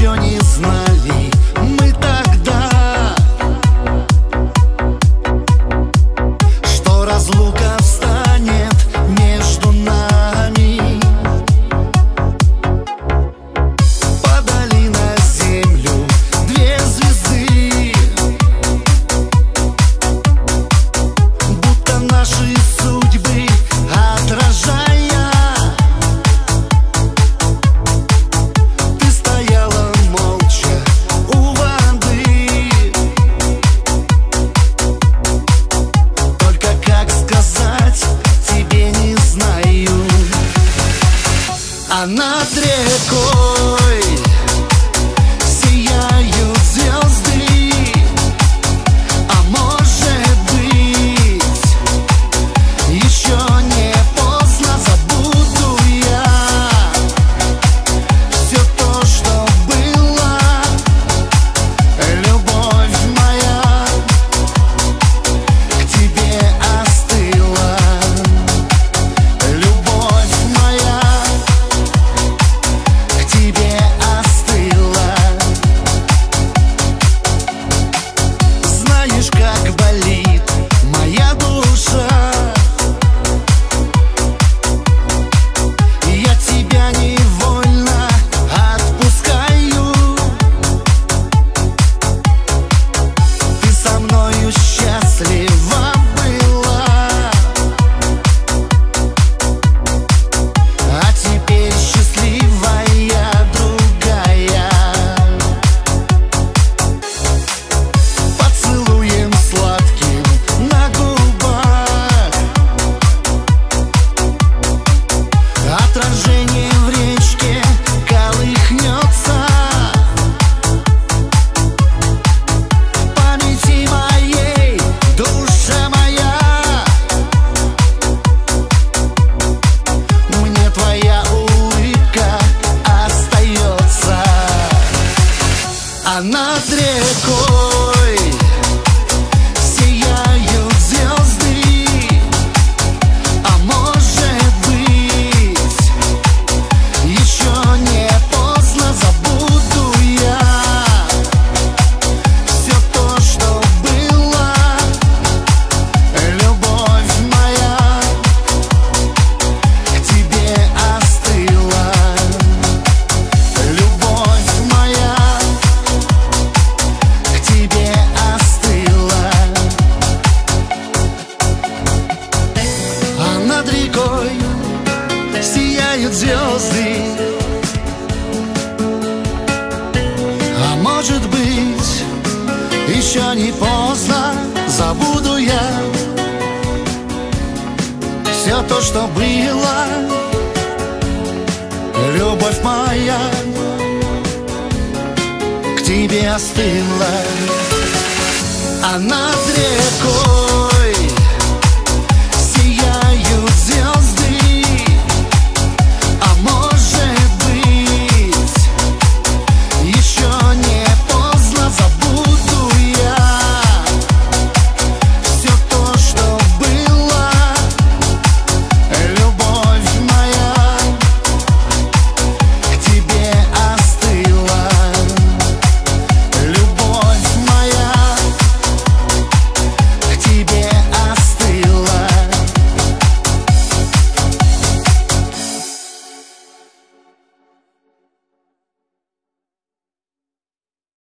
еще не знали. а над рекой. Слезы А может быть, еще не поздно Забуду я все то, что было. Любовь моя к тебе остыла. А над рекой